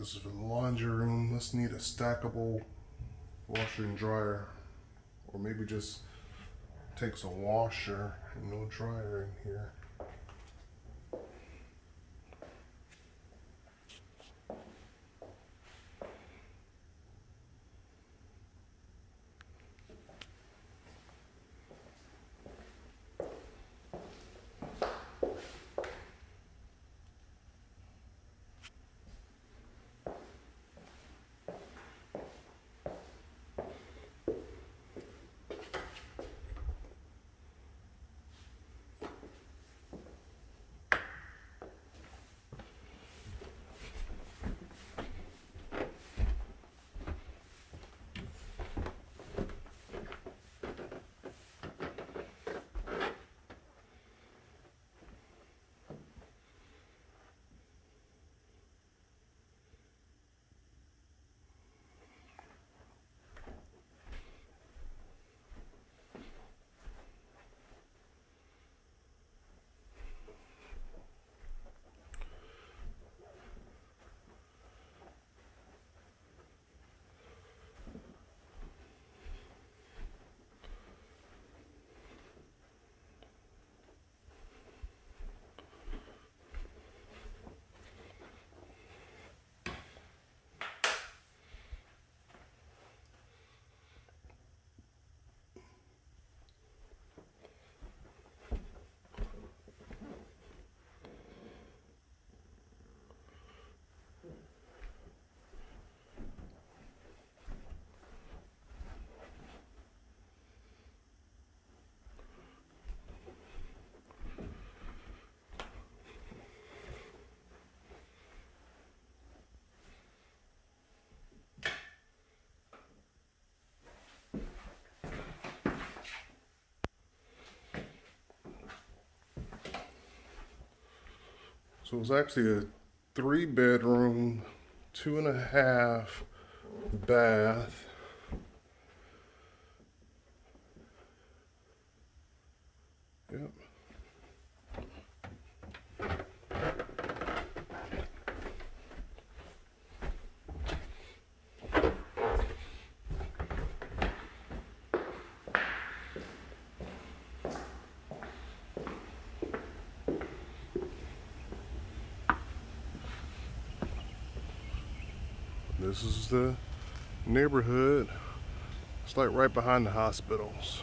This is for the laundry room. Let's need a stackable washer and dryer. Or maybe just takes a washer and no dryer in here. So it's actually a three bedroom, two and a half bath. Yep. This is the neighborhood. It's like right behind the hospitals.